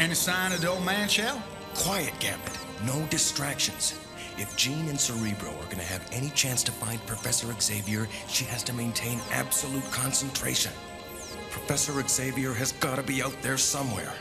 Any sign of the old man, Shell? Quiet, Gambit. No distractions. If Jean and Cerebro are gonna have any chance to find Professor Xavier, she has to maintain absolute concentration. Professor Xavier has gotta be out there somewhere.